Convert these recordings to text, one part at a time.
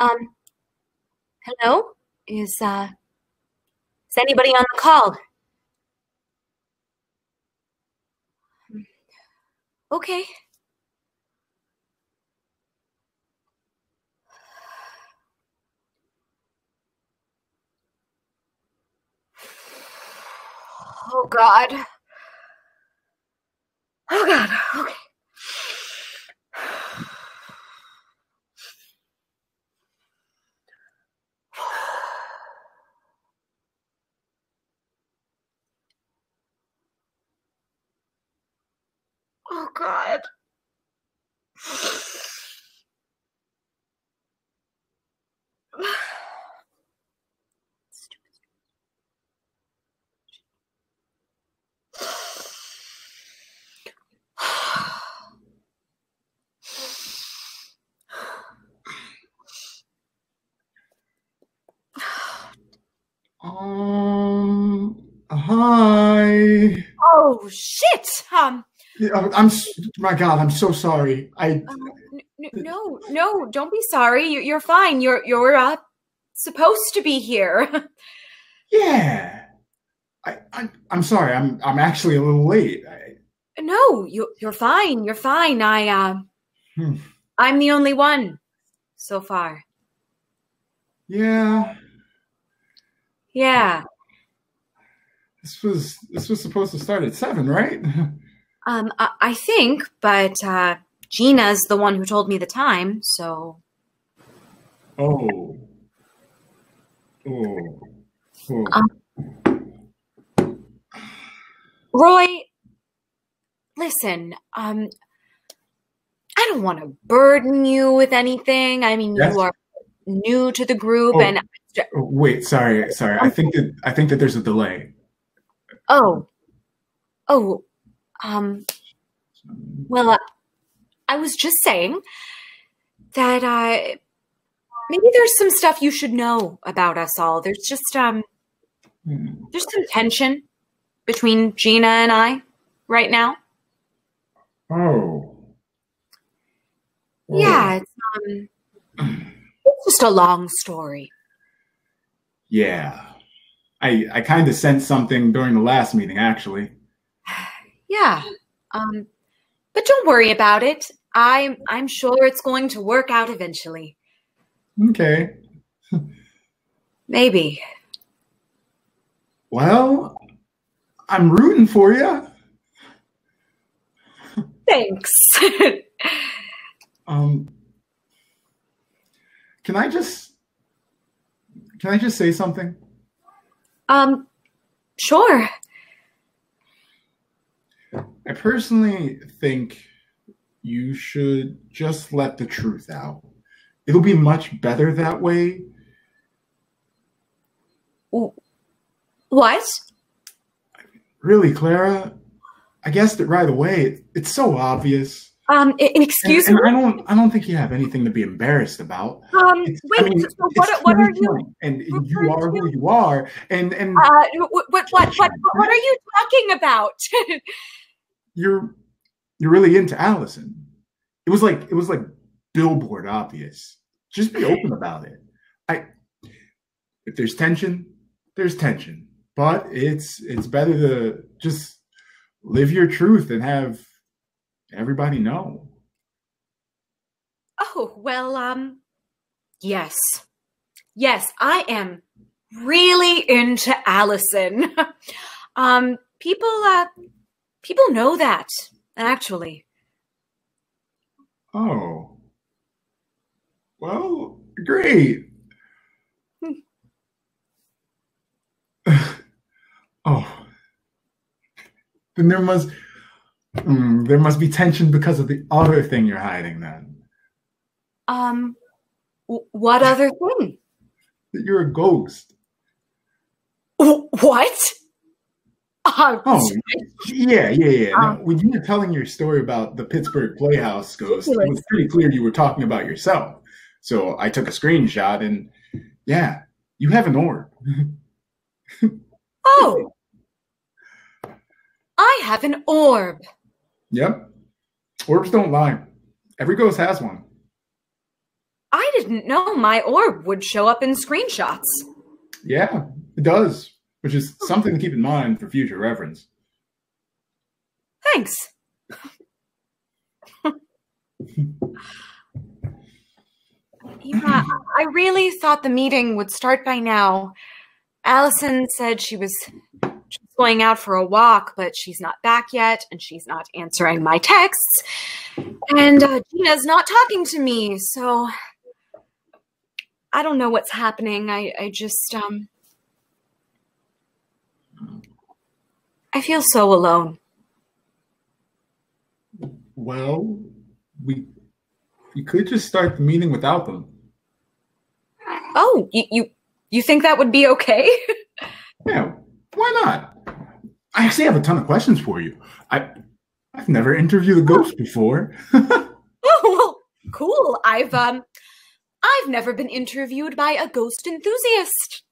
Um, hello? Is, uh, is anybody on the call? Okay. Oh, God. Oh, God. Okay. Oh, God. Um, hi. Oh, shit. Um, I'm, I'm my God, I'm so sorry. I, um, no, no, don't be sorry. You're, you're fine. You're, you're, uh, supposed to be here. yeah. I, I, I'm sorry. I'm, I'm actually a little late. I, No, you you're fine. You're fine. I um Hmm. I'm the only one so far. yeah, Yeah. this was, this was supposed to start at seven, right? Um I, I think, but uh Geena's the one who told me the time, so Oh. Oh. oh. Um, Roy listen, um I don't want to burden you with anything. I mean, Yes. you are new to the group Oh. and Oh, wait, sorry, sorry. I think that I think that there's a delay. oh. Oh. Um Well, I was just saying that uh, maybe there's some stuff you should know about us all. There's just um, Hmm. there's some tension between Geena and I right now. Oh. Oh. Yeah, it's um, it's just a long story. Yeah. I I kind of sensed something during the last meeting, actually. Yeah, um, but don't worry about it. I'm I'm sure it's going to work out eventually. Okay. Maybe. Well, I'm rooting for you. Thanks. Um, can I just can I just say something? um, sure. I personally think you should just let the truth out. It'll be much better that way. What? Really, Clara, I guessed it right away. It, it's so obvious. Um, e- And, excuse and me. I don't I don't think you have anything to be embarrassed about. Um, It's, wait. I mean, so what? What are you? 2020, And you are who you are. And and Uh, what? What? What? What, what are you talking about? you're you're really into Allison. It was like it was like billboard obvious. Just be open about it. I if there's tension, there's tension. But it's it's better to just live your truth and have everybody know. oh well. Um, yes, yes. I am really into Allison. um, people. Uh, people know that actually. Oh. Well, great. oh. Then there must mm, there must be tension because of the other thing you're hiding then. Um, w- what other thing? That you're a ghost. W- What? Oh, yeah, yeah, yeah. Um, when you were telling your story about the Pittsburgh Playhouse ghost, it was pretty clear you were talking about yourself. So I took a screenshot and yeah, you have an orb. oh, I have an orb. Yep. Orbs don't lie. Every ghost has one. I didn't know my orb would show up in screenshots. Yeah, it does, which is something to keep in mind for future reference. Thanks. yeah, I really thought the meeting would start by now. Allison said she was going out for a walk, but she's not back yet, and she's not answering my texts. And uh, Geena's not talking to me, so I don't know what's happening. I, I just, um, I feel so alone. Well, we we could just start the meeting without them. Oh, you you, you think that would be okay? yeah, why not? I actually have a ton of questions for you. I I've never interviewed a ghost before. oh, well, cool. I've um I've never been interviewed by a ghost enthusiast.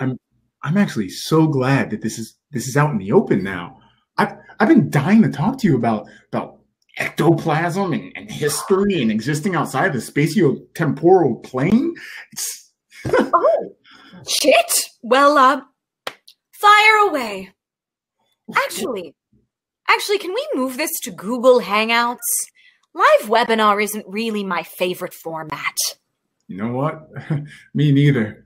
I'm I'm actually so glad that this is this is out in the open now. I've I've been dying to talk to you about about ectoplasm and, and history and existing outside the spatio-temporal plane. It's oh shit. Well, uh, fire away. Actually, actually, can we move this to Google Hangouts? Live webinar isn't really my favorite format. You know what? Me neither.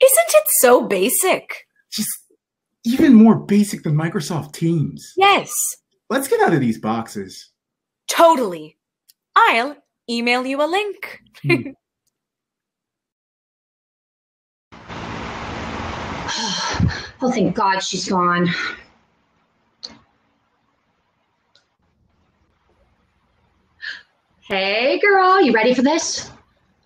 Isn't it so basic? Just even more basic than Microsoft Teams. Yes. Let's get out of these boxes. Totally. I'll email you a link. Hmm. oh, thank God she's gone. Hey, girl, you ready for this?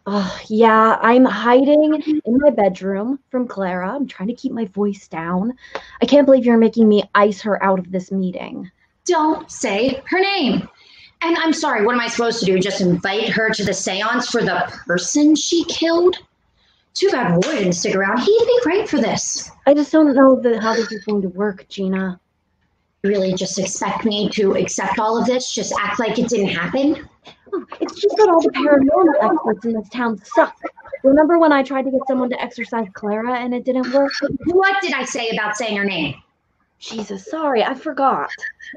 Oh, yeah, I'm hiding mm-hmm. in my bedroom from Clara. I'm trying to keep my voice down. I can't believe you're making me ice her out of this meeting. Don't say her name. And I'm sorry, what am I supposed to do? Just invite her to the seance for the person she killed? Too bad Roy didn't stick around. He'd be great for this. I just don't know the, how this is going to work, Geena. You really just expect me to accept all of this? Just act like it didn't happen? It's just that all the paranormal experts in this town suck. Remember when I tried to get someone to exorcise Clara and it didn't work? What did I say about saying her name? Jesus, sorry, I forgot.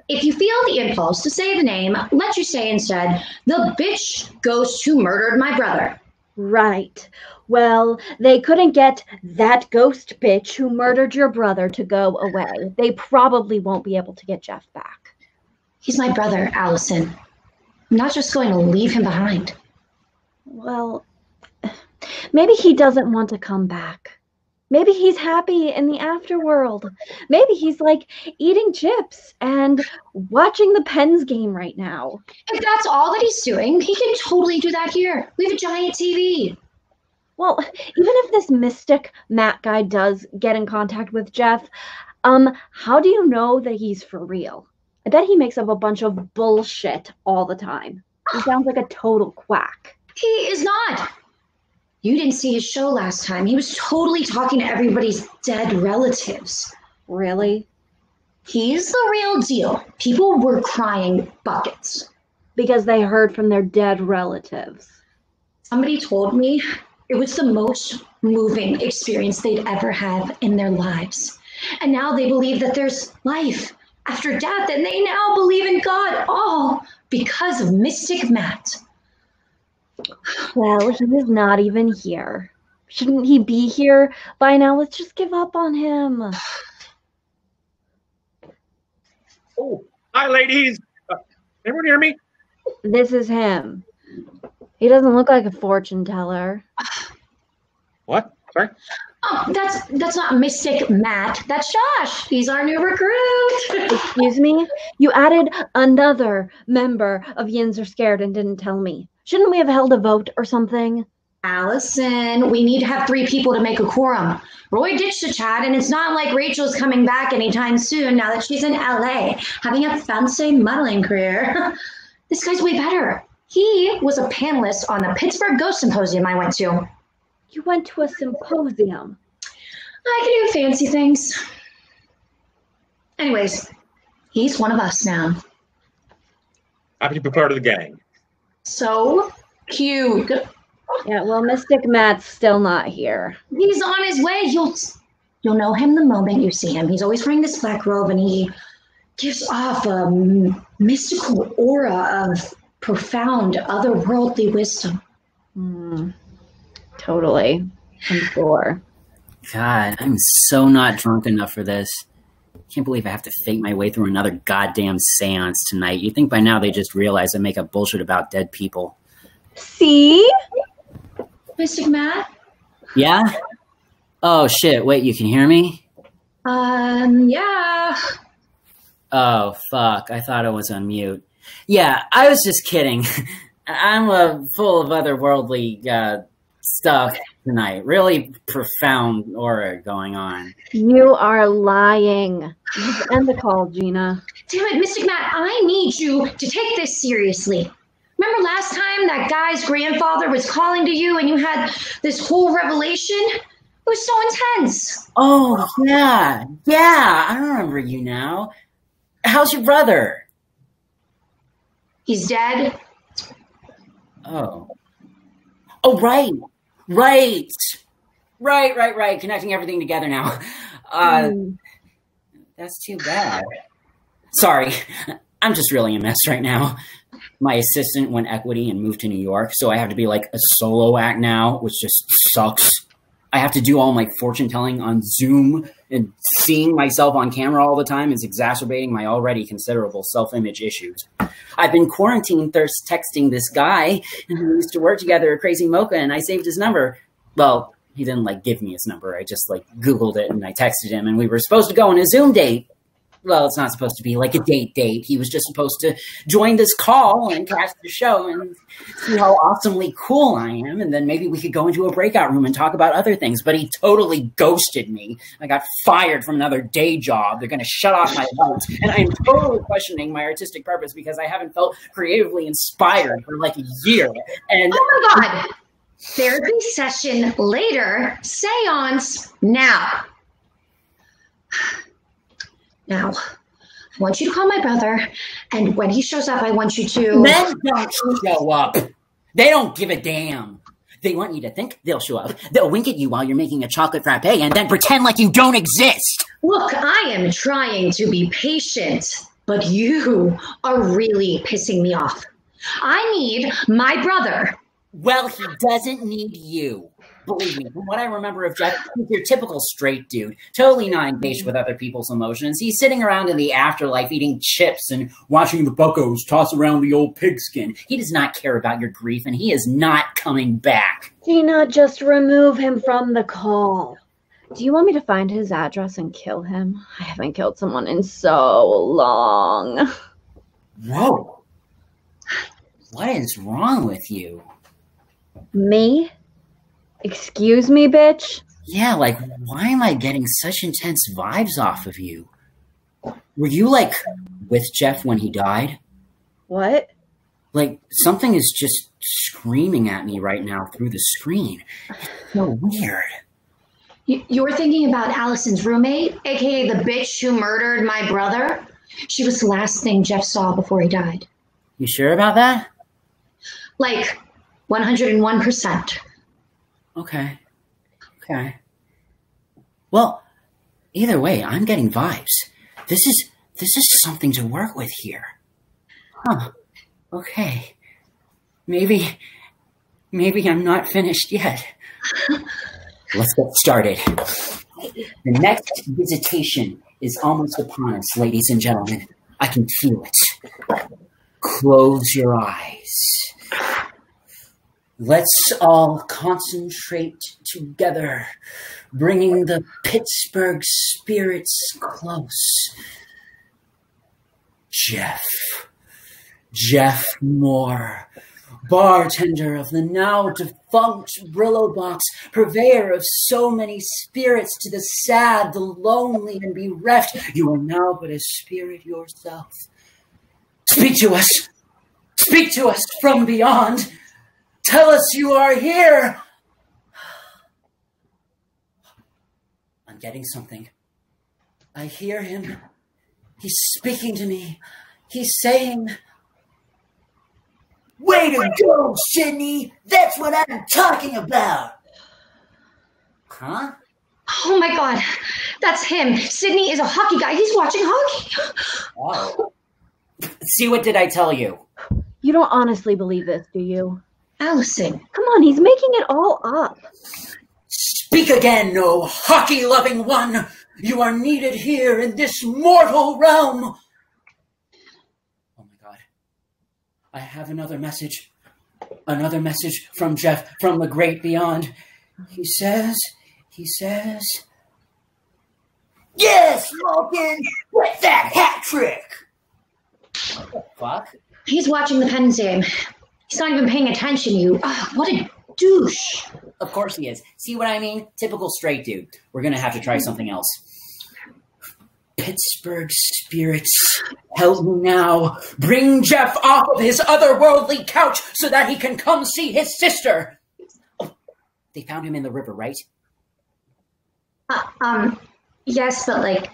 If you feel the impulse to say the name, let you say instead, the bitch ghost who murdered my brother. Right. Well, they couldn't get that ghost bitch who murdered your brother to go away. They probably won't be able to get Jeff back. He's my brother, Allison. I'm not just going to leave him behind. Well, maybe he doesn't want to come back. Maybe he's happy in the afterworld. Maybe he's like eating chips and watching the Pens game right now. If that's all that he's doing, he can totally do that here. We have a giant TV. Well, even if this mystic Matt guy does get in contact with Jeff, um, how do you know that he's for real? I bet he makes up a bunch of bullshit all the time. He sounds like a total quack. He is not. You didn't see his show last time. He was totally talking to everybody's dead relatives. Really? He's the real deal. People were crying buckets. Because they heard from their dead relatives. Somebody told me it was the most moving experience they'd ever have in their lives. And now they believe that there's life after death, and they now believe in God, all because of Mystic Matt. Well, he is not even here. Shouldn't he be here by now? Let's just give up on him. Oh, hi, ladies. Uh, anyone hear me? This is him. He doesn't look like a fortune teller. What? Sorry? Oh, that's that's not Mystic Matt. That's Josh. He's our new recruit. Excuse me? You added another member of Yinzer Scared and didn't tell me. Shouldn't we have held a vote or something? Allison, we need to have three people to make a quorum. Roy ditched the chat, and it's not like Rachel's coming back anytime soon now that she's in LA having a fancy modeling career. this guy's way better. He was a panelist on the Pittsburgh Ghost Symposium I went to. You went to a symposium. I can do fancy things. Anyways, he's one of us now. Happy to be part of the gang. So cute. Yeah, well, Mystic Matt's still not here. He's on his way. You'll you'll know him the moment you see him. He's always wearing this black robe, and he gives off a mystical aura of profound, otherworldly wisdom. Hmm. Totally. I'm sure. God, I'm so not drunk enough for this. Can't believe I have to fake my way through another goddamn seance tonight. You'd think by now they just realize I make up bullshit about dead people. See? Mystic Matt. Yeah? Oh shit, wait, you can hear me? Um. Yeah. Oh fuck, I thought I was on mute. Yeah, I was just kidding. I'm uh, full of otherworldly uh, stuff tonight. Really profound aura going on. You are lying. Just end the call, Geena. Damn it, Mystic Matt. I need you to take this seriously. Remember last time that guy's grandfather was calling to you, and you had this whole revelation? It was so intense. Oh yeah, yeah, I remember you now. How's your brother? He's dead. Oh. Oh, right. Right. Right, right, right. Connecting everything together now. Uh, that's too bad. Sorry. I'm just really a mess right now. My assistant went equity and moved to New York, so I have to be like a solo act now, which just sucks. I have to do all my fortune telling on Zoom, and seeing myself on camera all the time is exacerbating my already considerable self image issues. I've been quarantine thirst texting this guy and we used to work together at Crazy Mocha, and I saved his number. Well, he didn't like give me his number. I just like Googled it and I texted him, and we were supposed to go on a Zoom date. Well, it's not supposed to be like a date date. He was just supposed to join this call and cast the show and see how awesomely cool I am. And then maybe we could go into a breakout room and talk about other things. But he totally ghosted me. I got fired from another day job. They're going to shut off my lights. And I'm totally questioning my artistic purpose because I haven't felt creatively inspired for like a year. And Oh my God. Therapy session later. Seance now. Now, I want you to call my brother, and when he shows up, I want you to. men don't show up. They don't give a damn. They want you to think they'll show up. They'll wink at you while you're making a chocolate frappe and then pretend like you don't exist. Look, I am trying to be patient, but you are really pissing me off. I need my brother. Well, he doesn't need you. Believe me, from what I remember of Jeff, he's your typical straight dude, totally not engaged with other people's emotions. He's sitting around in the afterlife eating chips and watching the buckos toss around the old pigskin. He does not care about your grief, and he is not coming back. Geena, just remove him from the call. Do you want me to find his address and kill him? I haven't killed someone in so long. Whoa. What is wrong with you? Me? Excuse me, bitch? Yeah, like, why am I getting such intense vibes off of you? Were you, like, with Jeff when he died? What? Like, something is just screaming at me right now through the screen. It's so weird. You- You're thinking about Allison's roommate, aka the bitch who murdered my brother? She was the last thing Jeff saw before he died. You sure about that? Like 101%. Okay. Okay. Well, either way, I'm getting vibes. This is this is something to work with here. Huh. Okay. Maybe maybe I'm not finished yet. Let's get started. The next visitation is almost upon us, ladies and gentlemen. I can feel it. Close your eyes. Let's all concentrate together, bringing the Pittsburgh spirits close. Jeff. Jeff Moore, bartender of the now defunct Brillo Box, purveyor of so many spirits to the sad, the lonely, and bereft. You are now but a spirit yourself. Speak to us. Speak to us from beyond. Tell us you are here. I'm getting something. I hear him. He's speaking to me. He's saying, Way to go, Sidney! That's what I'm talking about! Huh? Oh my god, that's him. Sidney is a hockey guy. He's watching hockey. Oh. See, what did I tell you? You don't honestly believe this, do you? Allison. Come on, he's making it all up. Speak again, O hockey loving one! You are needed here in this mortal realm! Oh my god. I have another message. Another message from Jeff from the great beyond. He says, he says, Yes, Malkin! Get that hat trick! What the fuck? He's watching the Pens game. He's not even paying attention to you. Ah, what a douche. Of course he is. See what I mean? Typical straight dude. We're gonna have to try something else. Pittsburgh spirits, help me now. Bring Jeff off of his otherworldly couch so that he can come see his sister. Oh, they found him in the river, right? Uh, um, yes, but like,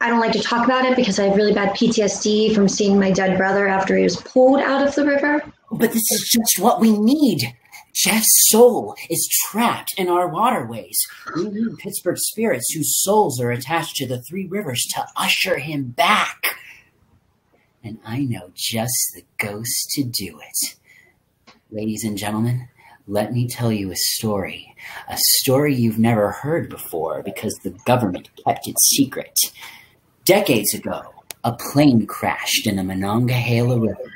I don't like to talk about it because I have really bad PTSD from seeing my dead brother after he was pulled out of the river. But this is just what we need. Jeff's soul is trapped in our waterways. We need Pittsburgh spirits whose souls are attached to the three rivers to usher him back. And I know just the ghost to do it. Ladies and gentlemen, let me tell you a story. A story you've never heard before because the government kept it secret. Decades ago, a plane crashed in the Monongahela River.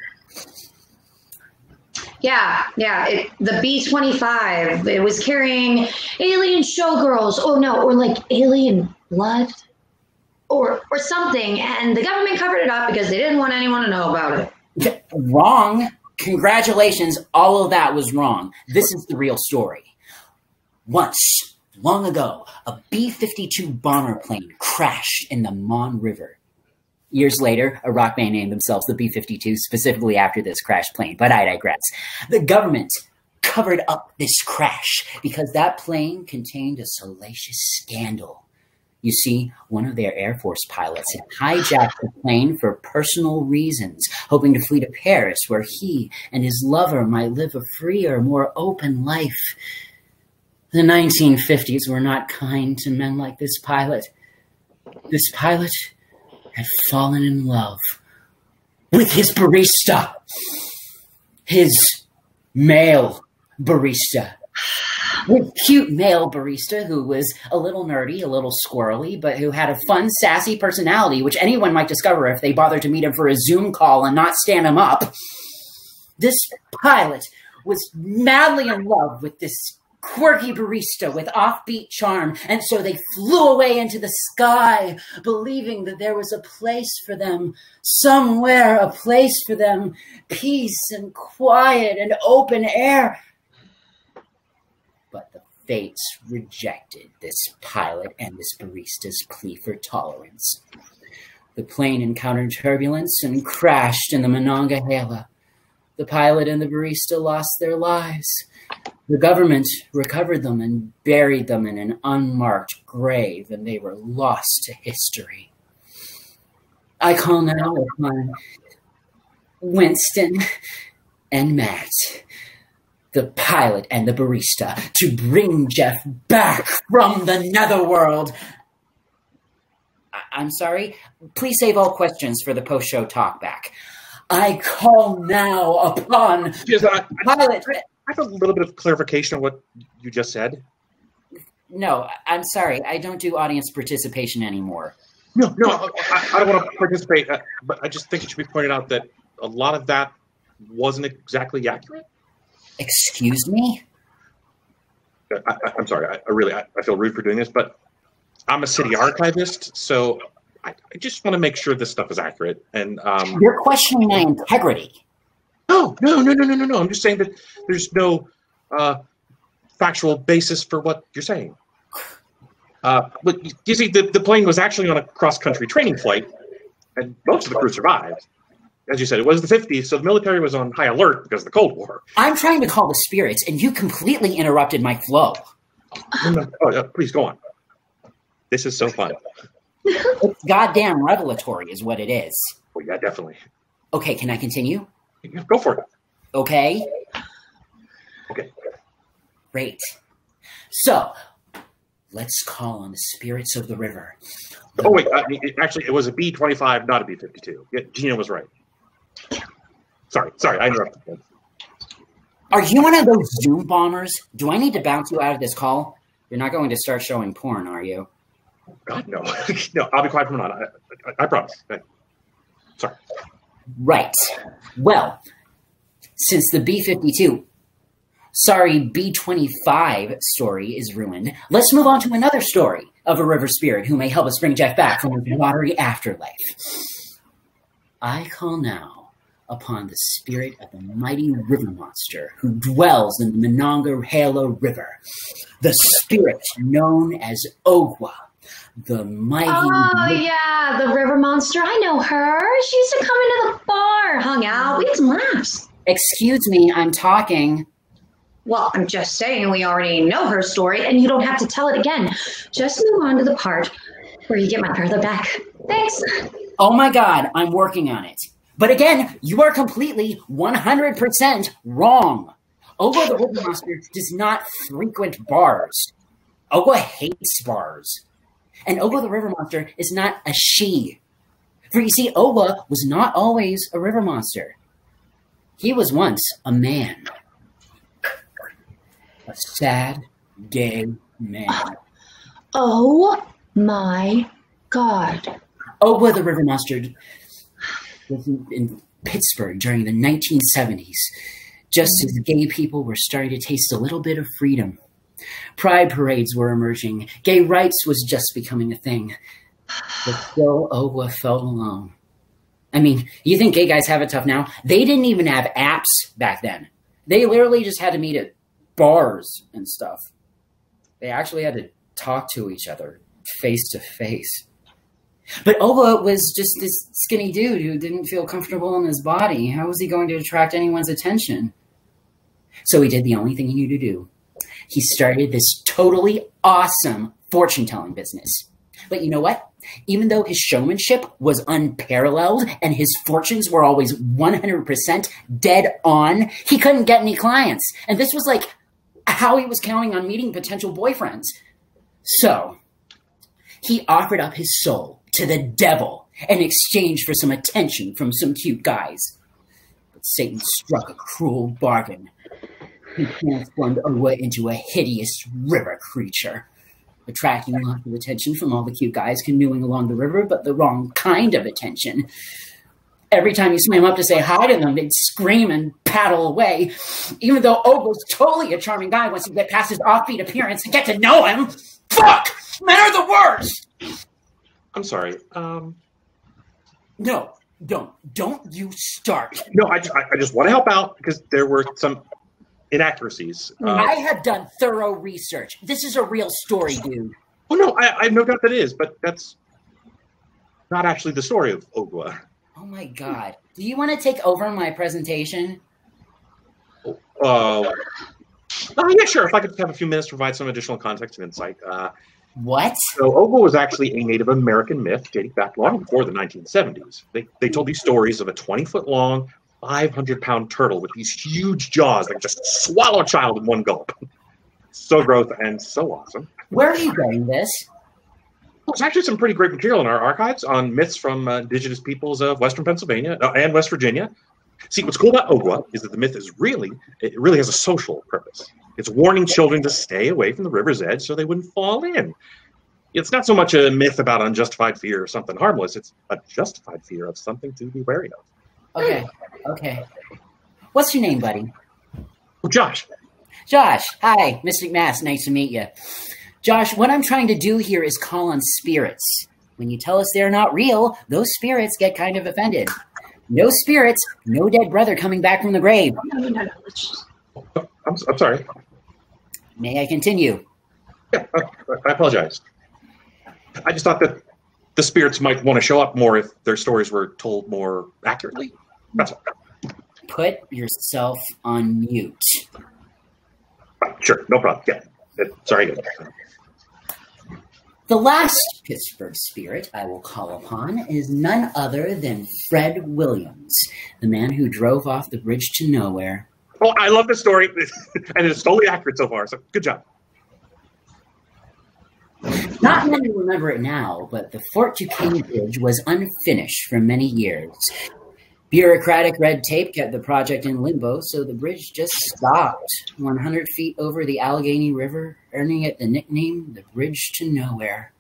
Yeah, yeah. It, the B 25, it was carrying alien showgirls. Oh, no, or like alien blood or, or something. And the government covered it up because they didn't want anyone to know about it. Wrong. Congratulations. All of that was wrong. This is the real story. Once, long ago, a B 52 bomber plane crashed in the Mon River. Years later, a rock band named themselves the B 52 specifically after this crash plane, but I digress. The government covered up this crash because that plane contained a salacious scandal. You see, one of their Air Force pilots had hijacked the plane for personal reasons, hoping to flee to Paris, where he and his lover might live a freer, more open life. The 1950s were not kind to men like this pilot. This pilot had fallen in love with his barista, his male barista. Cute male barista who was a little nerdy, a little squirrely, but who had a fun, sassy personality, which anyone might discover if they bothered to meet him for a Zoom call and not stand him up. This pilot was madly in love with this quirky barista with offbeat charm, and so they flew away into the sky, believing that there was a place for them, somewhere a place for them, peace and quiet and open air. But the fates rejected this pilot and this barista's plea for tolerance. The plane encountered turbulence and crashed in the Monongahela. The pilot and the barista lost their lives. The government recovered them and buried them in an unmarked grave, and they were lost to history. I call now upon Winston and Matt, the pilot and the barista, to bring Jeff back from the netherworld. I- am sorry. Please save all questions for the post show talkback. I call now upon Yes, I, I, pilot. I have a little bit of clarification on what you just said. No, I'm sorry. I don't do audience participation anymore. No, no, I, I don't want to participate, uh, but I just think it should be pointed out that a lot of that wasn't exactly accurate. Excuse me? I, I'm sorry. I, I really, I, I feel rude for doing this, but I'm a city archivist, so I, I just want to make sure this stuff is accurate. And um, You're questioning my integrity. No, no, no, no, no, no, no. I'm just saying that there's no uh, factual basis for what you're saying. Uh, but you- see, the, the plane was actually on a cross country training flight, and most of the crew survived. As you said, it was the 50s, so the military was on high alert because of the Cold War. I'm trying to call the spirits, and you completely interrupted my flow. No, no, oh, please go on. This is so fun. It's goddamn revelatory, is what it is. Well, yeah, definitely. Okay, can I continue? Go for it. Okay? Okay. Great. So, let's call on the spirits of the river. Oh wait, uh, I mean, it- actually, it was a B twenty five, not a B fifty two. Yeah, Geena was right. Sorry, sorry, I interrupted. Are you one of those Zoom bombers? Do I need to bounce you out of this call? You're not going to start showing porn, are you? God, no, no, I'll be quiet from now on. I, I, I promise. Okay. Sorry. Right. Well, since the B 52, sorry, B 25 story is ruined, let's move on to another story of a river spirit who may help us bring Jeff back from his watery afterlife. I call now upon the spirit of the mighty river monster who dwells in the Monongahela River, the spirit known as Ogua, the mighty. Oh yeah, the river monster. I know her. She used to come into the bar, hung out, we had some laughs. Excuse me, I'm talking. Well, I'm just saying we already know her story, and you don't have to tell it again. Just move on to the part where you get my brother back. Thanks. Oh my god, I'm working on it. But again, you are completely 100% wrong. Ogua the River Monster does not frequent bars. Ogua hates bars. And Ogua the River Monster is not a she. For you see, Ogua was not always a river monster. He was once a man. A sad, gay man. Oh my god. Ogua the River Monster was in, in Pittsburgh during the 1970s, just as gay people were starting to taste a little bit of freedom. Pride parades were emerging. Gay rights was just becoming a thing. But still, Ogua felt alone. I mean, you think gay guys have it tough now? They didn't even have apps back then. They literally just had to meet at bars and stuff. They actually had to talk to each other face to face. But Ogua was just this skinny dude who didn't feel comfortable in his body. How was he going to attract anyone's attention? So he did the only thing he knew to do. He started this totally awesome fortune telling business. But you know what? Even though his showmanship was unparalleled and his fortunes were always 100% dead on, he couldn't get any clients. And this was like how he was counting on meeting potential boyfriends. So he offered up his soul to the devil in exchange for some attention from some cute guys. But Satan struck a cruel bargain. He transformed Ogua into a hideous river creature, attracting lots of attention from all the cute guys canoeing along the river, but the wrong kind of attention. Every time you swam up to say hi to them, they'd scream and paddle away. Even though Ogua's totally a charming guy once you get past his offbeat appearance and get to know him. Fuck! Men are the worst! I'm sorry. Um, No, don't. Don't you start. no, I just, I, I just want to help out because there were some inaccuracies. Uh, I have done thorough research. This is a real story, dude. oh no, I, I have no doubt that it is, but that's not actually the story of Ogua. Oh my god. Do you want to take over my presentation? Uh, uh, yeah, sure. If I could have a few minutes to provide some additional context and insight. Uh, What? So Ogua was actually a Native American myth dating back long before the 1970s. They, they told these stories of a 20 foot long, 500 pound turtle with these huge jaws that could just swallow a child in one gulp. So gross and so awesome. Where are you getting this? There's actually some pretty great material in our archives on myths from uh, indigenous peoples of Western Pennsylvania uh, and West Virginia. See, what's cool about Ogua is that the myth is really, it really has a social purpose. It's warning children to stay away from the river's edge so they wouldn't fall in. It's not so much a myth about unjustified fear or something harmless. It's a justified fear of something to be wary of. Okay, okay. What's your name, buddy? Oh, Josh, Josh. Hi, Mystic Matt. Nice to meet you. Josh, what I'm trying to do here is call on spirits. When you tell us they're not real, those spirits get kind of offended. No spirits, no dead brother coming back from the grave. No, no, no, no. Just. I'm, I'm sorry. May I continue? Yeah, I, I apologize. I just thought that the spirits might want to show up more if their stories were told more accurately. Put yourself on mute. Sure, no problem. Yeah. Sorry. The last Pittsburgh spirit I will call upon is none other than Fred Williams, the man who drove off the bridge to nowhere. Oh, I love the story, and it's totally accurate so far. So good job. Not many remember it now, but the Fort Duquesne Bridge was unfinished for many years. Bureaucratic red tape kept the project in limbo, so the bridge just stopped 100 feet over the Allegheny River, earning it the nickname the Bridge to Nowhere.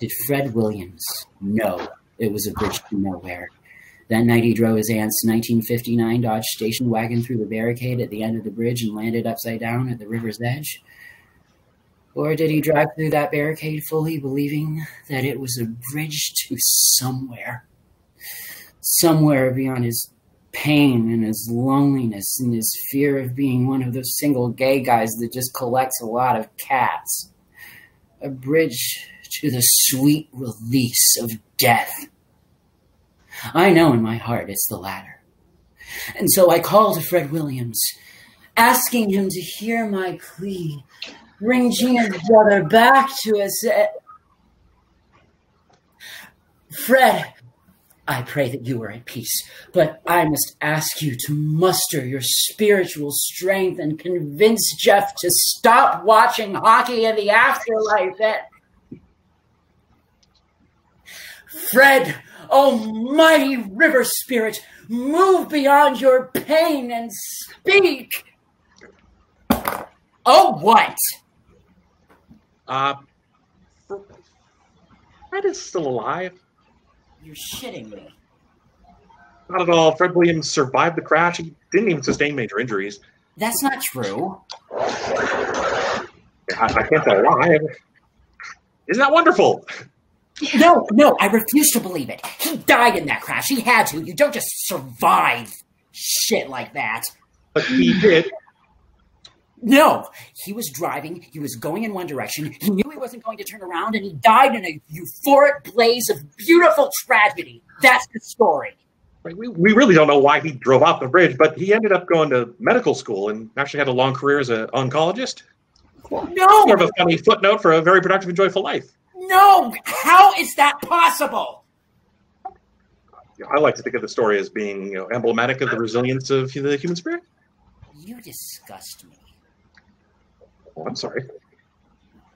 Did Fred Williams know it was a bridge to nowhere? That night he drove his aunt's 1959 Dodge station wagon through the barricade at the end of the bridge and landed upside down at the river's edge? Or did he drive through that barricade fully believing that it was a bridge to somewhere? Somewhere beyond his pain and his loneliness and his fear of being one of those single gay guys that just collects a lot of cats. A bridge to the sweet release of death. I know in my heart it's the latter. And so I call to Fred Williams, asking him to hear my plea bring Geena's brother back to us. Uh, Fred, I pray that you are at peace, but I must ask you to muster your spiritual strength and convince Jeff to stop watching hockey in the afterlife. That Fred, almighty river spirit, move beyond your pain and speak. Oh, what? Uh, Fred is still alive. You're shitting me. Not at all. Fred Williams survived the crash. He didn't even sustain major injuries. That's not true. I, I can't tell why. Isn't that wonderful? No, no, I refuse to believe it. He died in that crash. He had to. You don't just survive shit like that. But he did. No, he was driving. He was going in one direction. He knew he wasn't going to turn around, and he died in a euphoric blaze of beautiful tragedy. That's the story. We, we really don't know why he drove off the bridge, but he ended up going to medical school and actually had a long career as an oncologist. No, More of a funny footnote for a very productive and joyful life. no. How is that possible? I like to think of the story as being you know, emblematic of the resilience of the human spirit. You disgust me. Oh, I'm sorry.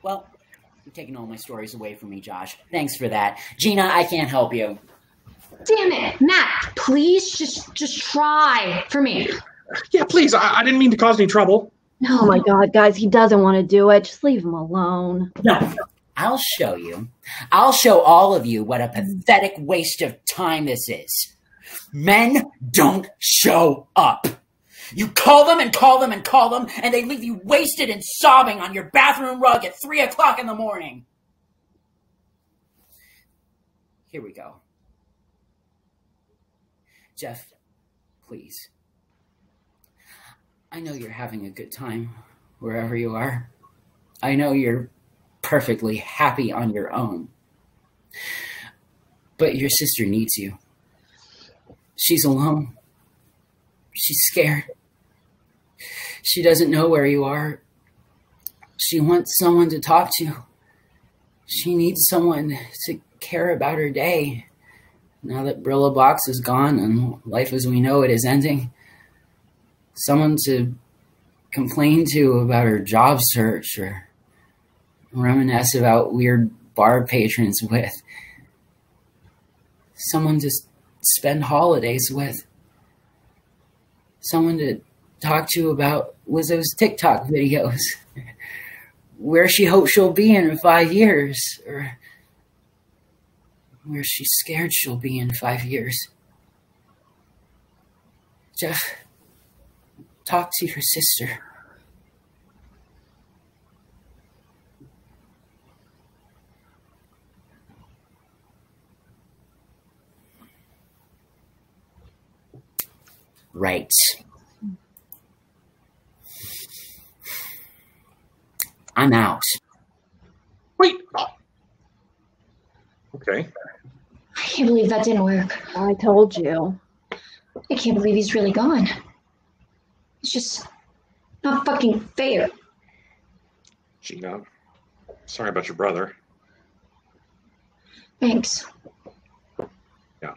Well, you're taking all my stories away from me, Josh. Thanks for that. Geena, I can't help you. Damn it, Matt! Please just just try for me. Yeah, please. I, I didn't mean to cause any trouble. No, Oh my god, guys, he doesn't want to do it. Just leave him alone. No, I'll show you. I'll show all of you what a pathetic waste of time this is. Men don't show up. You call them and call them and call them, and they leave you wasted and sobbing on your bathroom rug at three o'clock in the morning. Here we go. Jeff, please. I know you're having a good time wherever you are. I know you're perfectly happy on your own. But your sister needs you. She's alone. She's scared. She doesn't know where you are. She wants someone to talk to. She needs someone to care about her day. Now that Brillo Box is gone and life as we know it is ending, someone to complain to about her job search or reminisce about weird bar patrons with. Someone to spend holidays with. Someone to talk to about Lizzo's TikTok videos. Where she hopes she'll be in five years. Or where she's scared she'll be in five years. Jeff, talk to your sister. Right. I'm out. Wait. Okay. I can't believe that didn't work. I told you. I can't believe he's really gone. It's just not fucking fair. Geena. Sorry about your brother. Thanks. Yeah.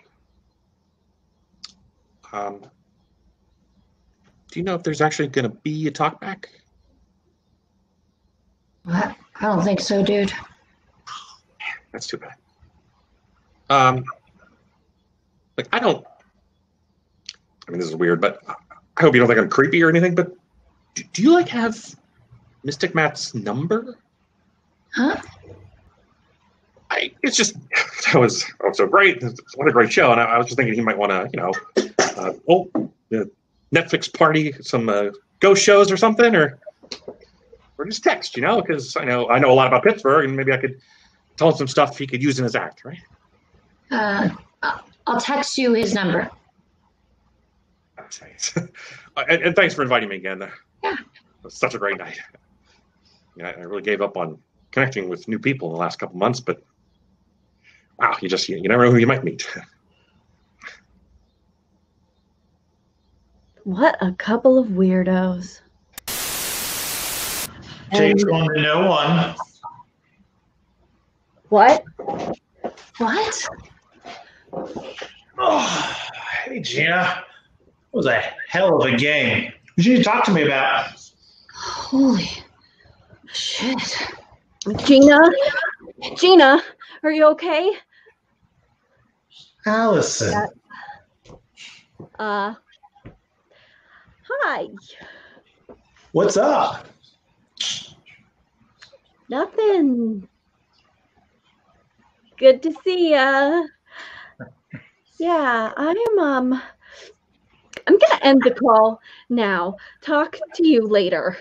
Um, do you know if there's actually going to be a talkback? I I don't think so, dude. That's too bad. Um, like I don't. I mean, this is weird, but I hope you don't think I'm creepy or anything. But do, do you like have Mystic Matt's number? Huh? I. It's just that was oh, so great. What a great show, and I, I was just thinking he might want to, you know, uh, oh, the Netflix party, some uh, ghost shows or something, or or just text, you know, because I know I know a lot about Pittsburgh, and maybe I could tell him some stuff he could use in his act, right? Uh, I'll- I'll text you his number. Thanks. And, and thanks for inviting me again. Yeah. It was such a great night. Yeah, I really gave up on connecting with new people in the last couple months, but wow, you just you, you never know who you might meet. What a couple of weirdos. Jake's And- going to no one. What? What? Oh, hey, Geena. It was a hell of a game. What did you talk to me about? Holy shit. Geena? Geena, are you okay? Allison. Uh. Hi. What's up? Nothing. Good to see ya. Yeah, I'm um I'm gonna end the call now. Talk to you later.